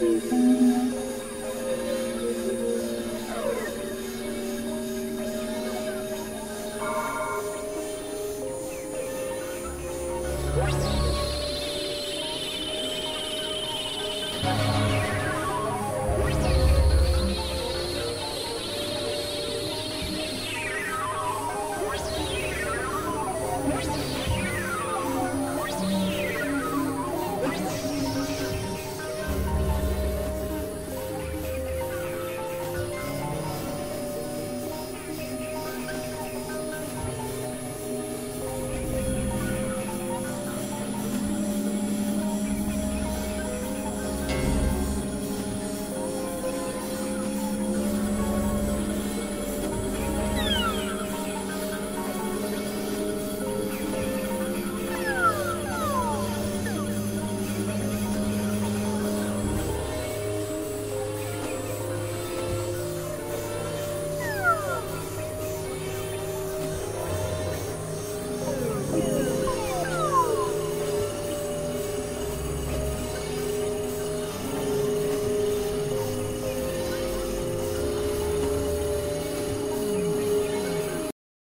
Música